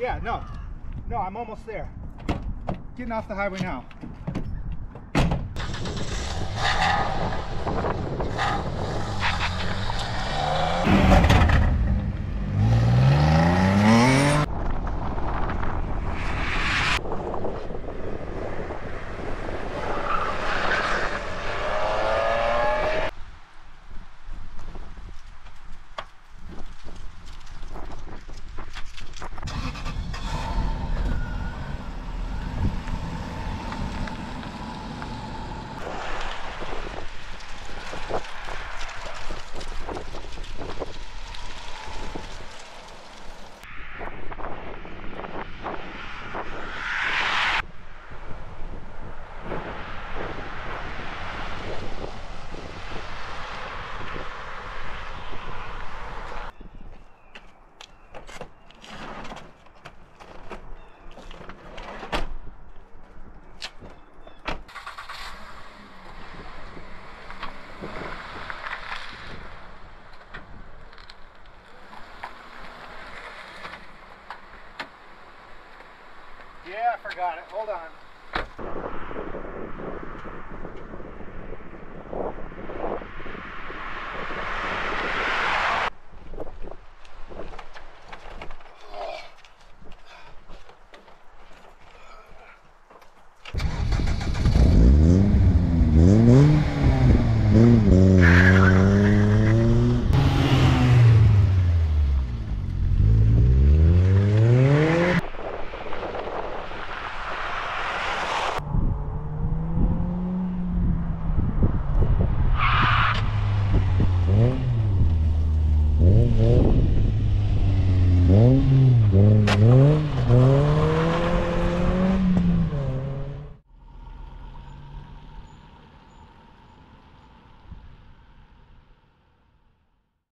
Yeah, no. No, I'm almost there. Getting off the highway now. Yeah, I forgot it. Hold on. Mm-hmm.